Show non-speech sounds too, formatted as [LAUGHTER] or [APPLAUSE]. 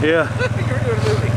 Yeah. [LAUGHS] [LAUGHS]